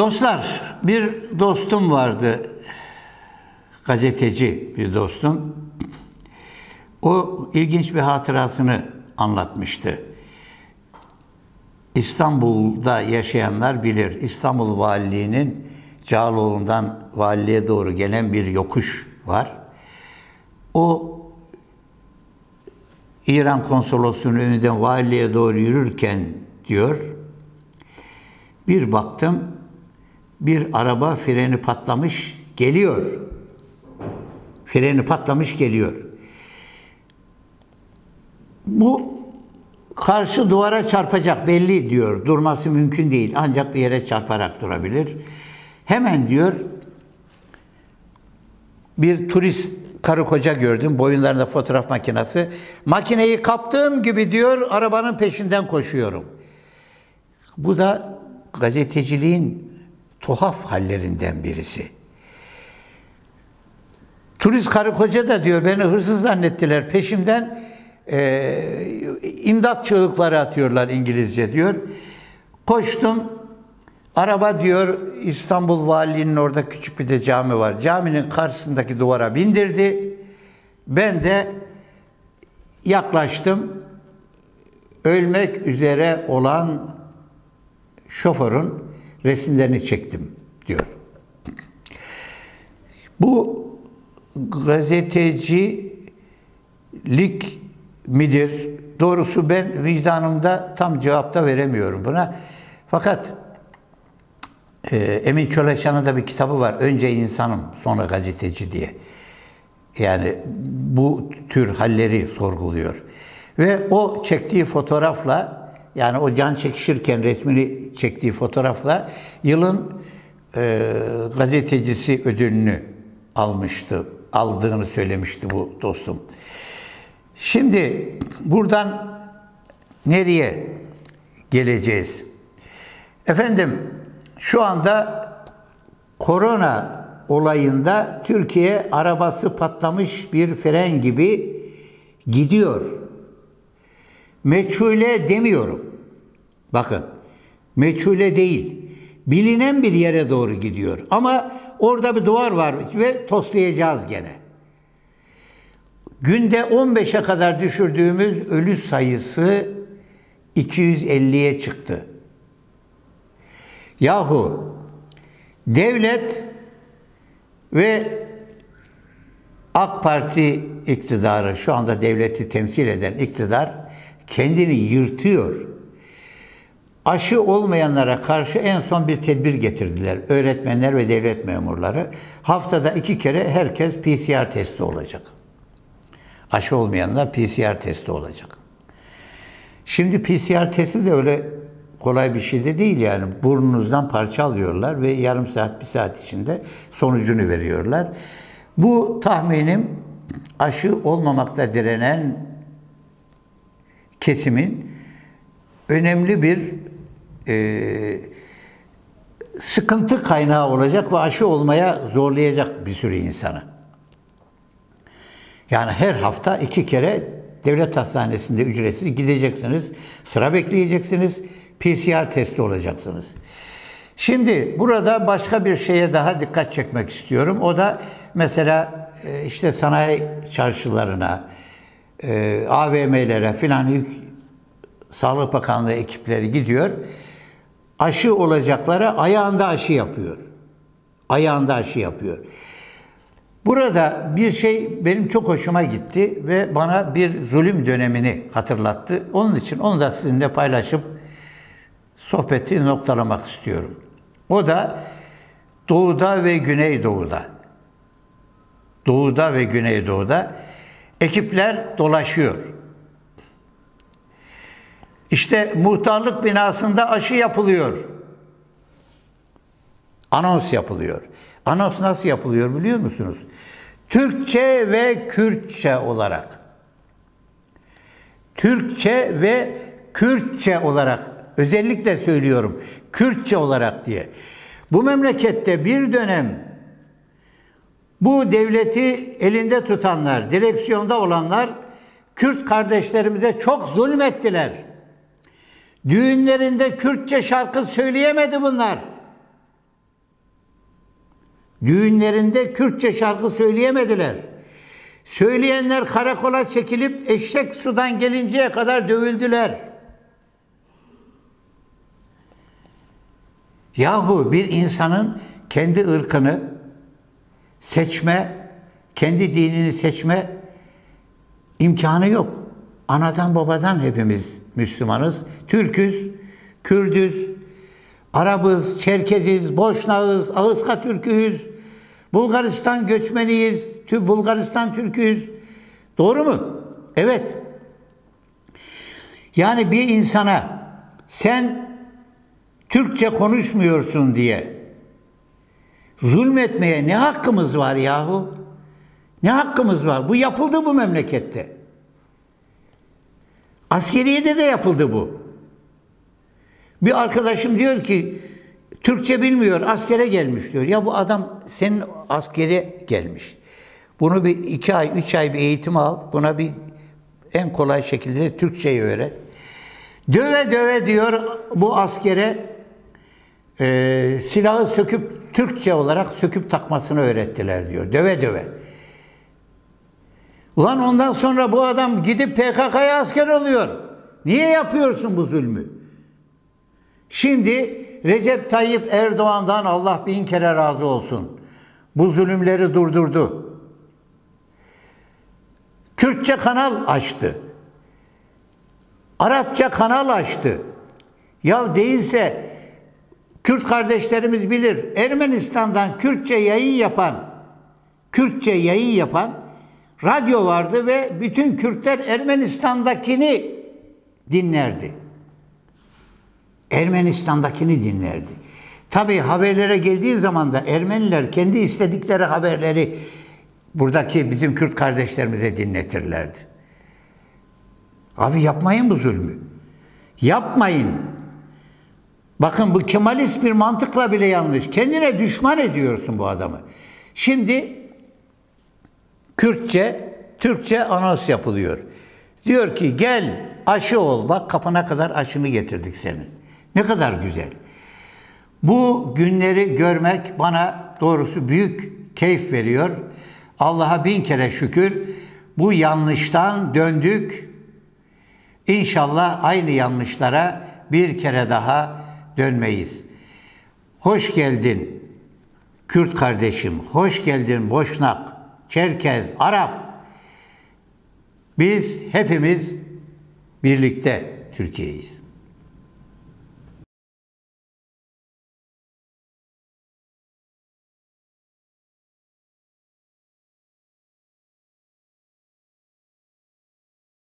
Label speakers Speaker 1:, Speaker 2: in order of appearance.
Speaker 1: Dostlar, bir dostum vardı. Gazeteci bir dostum. O ilginç bir hatırasını anlatmıştı. İstanbul'da yaşayanlar bilir. İstanbul Valiliği'nin Cağaloğlu'ndan valiliğe doğru gelen bir yokuş var. O İran konsolosluğunun önünden valiliğe doğru yürürken diyor, bir baktım bir araba freni patlamış geliyor. Freni patlamış geliyor. Bu karşı duvara çarpacak belli diyor. Durması mümkün değil. Ancak bir yere çarparak durabilir. Hemen diyor bir turist karı koca gördüm. Boyunlarında fotoğraf makinesi. Makineyi kaptığım gibi diyor arabanın peşinden koşuyorum. Bu da gazeteciliğin tuhaf hallerinden birisi. Turist karı koca da diyor beni hırsız zannettiler. Peşimden e, imdat çığlıkları atıyorlar İngilizce diyor. Koştum. Araba diyor İstanbul Valiliğinin orada küçük bir de cami var. Caminin karşısındaki duvara bindirdi. Ben de yaklaştım. Ölmek üzere olan şoförün resimlerini çektim diyor. Bu gazetecilik midir? Doğrusu ben vicdanımda tam cevapta veremiyorum buna. Fakat e, Emin Çöleşan'ın da bir kitabı var. Önce insanım, sonra gazeteci diye. Yani bu tür halleri sorguluyor. Ve o çektiği fotoğrafla yani o can çekişirken resmini çektiği fotoğrafla yılın e, gazetecisi ödülünü almıştı. Aldığını söylemişti bu dostum. Şimdi buradan nereye geleceğiz? Efendim şu anda korona olayında Türkiye arabası patlamış bir fren gibi gidiyor. Meçhule demiyorum. Bakın, meçhule değil. Bilinen bir yere doğru gidiyor. Ama orada bir duvar var ve toslayacağız gene. Günde 15'e kadar düşürdüğümüz ölü sayısı 250'ye çıktı. Yahu devlet ve AK Parti iktidarı şu anda devleti temsil eden iktidar kendini yırtıyor. Aşı olmayanlara karşı en son bir tedbir getirdiler. Öğretmenler ve devlet memurları. Haftada iki kere herkes PCR testi olacak. Aşı olmayanlar PCR testi olacak. Şimdi PCR testi de öyle kolay bir şey de değil yani. Burnunuzdan parça alıyorlar ve yarım saat, bir saat içinde sonucunu veriyorlar. Bu tahminim aşı olmamakta direnen kesimin önemli bir e, sıkıntı kaynağı olacak ve aşı olmaya zorlayacak bir sürü insanı. Yani her hafta iki kere devlet hastanesinde ücretsiz gideceksiniz, sıra bekleyeceksiniz, PCR testi olacaksınız. Şimdi burada başka bir şeye daha dikkat çekmek istiyorum. O da mesela e, işte sanayi çarşılarına, e, AVM'lere filan Sağlık Bakanlığı ekipleri gidiyor. Aşı olacaklara ayağında aşı yapıyor. Ayağında aşı yapıyor. Burada bir şey benim çok hoşuma gitti ve bana bir zulüm dönemini hatırlattı. Onun için onu da sizinle paylaşıp sohbeti noktalamak istiyorum. O da Doğuda ve Güneydoğu'da. Doğuda ve Güneydoğu'da ekipler dolaşıyor. İşte muhtarlık binasında aşı yapılıyor. Anons yapılıyor. Anons nasıl yapılıyor biliyor musunuz? Türkçe ve Kürtçe olarak. Türkçe ve Kürtçe olarak özellikle söylüyorum. Kürtçe olarak diye. Bu memlekette bir dönem bu devleti elinde tutanlar, direksiyonda olanlar Kürt kardeşlerimize çok zulmettiler. Düğünlerinde Kürtçe şarkı söyleyemedi bunlar. Düğünlerinde Kürtçe şarkı söyleyemediler. Söyleyenler karakola çekilip eşek sudan gelinceye kadar dövüldüler. Yahu bir insanın kendi ırkını seçme, kendi dinini seçme imkanı yok. Anadan babadan hepimiz Müslümanız. Türküz, Kürdüz, Arabız, Çerkeziz, Boşnağız, Ağızka Türküyüz, Bulgaristan göçmeniyiz, Bulgaristan Türküyüz. Doğru mu? Evet. Yani bir insana sen Türkçe konuşmuyorsun diye zulmetmeye ne hakkımız var yahu? Ne hakkımız var? Bu yapıldı bu memlekette. Askeriyede de yapıldı bu. Bir arkadaşım diyor ki Türkçe bilmiyor, askere gelmiş diyor. Ya bu adam senin askere gelmiş. Bunu bir iki ay, üç ay bir eğitim al. Buna bir en kolay şekilde Türkçeyi öğret. Döve döve diyor bu askere e, silahı söküp Türkçe olarak söküp takmasını öğrettiler diyor. Döve döve. Ulan ondan sonra bu adam gidip PKK'ya asker oluyor. Niye yapıyorsun bu zulmü? Şimdi Recep Tayyip Erdoğan'dan Allah bin kere razı olsun. Bu zulümleri durdurdu. Kürtçe kanal açtı. Arapça kanal açtı. Ya değilse Kürt kardeşlerimiz bilir. Ermenistan'dan Kürtçe yayın yapan, Kürtçe yayın yapan radyo vardı ve bütün Kürtler Ermenistan'dakini dinlerdi. Ermenistan'dakini dinlerdi. Tabi haberlere geldiği zaman da Ermeniler kendi istedikleri haberleri buradaki bizim Kürt kardeşlerimize dinletirlerdi. Abi yapmayın bu zulmü. Yapmayın. Bakın bu Kemalist bir mantıkla bile yanlış. Kendine düşman ediyorsun bu adamı. Şimdi Kürtçe, Türkçe anons yapılıyor. Diyor ki gel aşı ol. Bak kapına kadar aşını getirdik senin. Ne kadar güzel. Bu günleri görmek bana doğrusu büyük keyif veriyor. Allah'a bin kere şükür. Bu yanlıştan döndük. İnşallah aynı yanlışlara bir kere daha dönmeyiz. Hoş geldin Kürt kardeşim, hoş geldin Boşnak, Çerkez, Arap. Biz hepimiz birlikte Türkiye'yiz.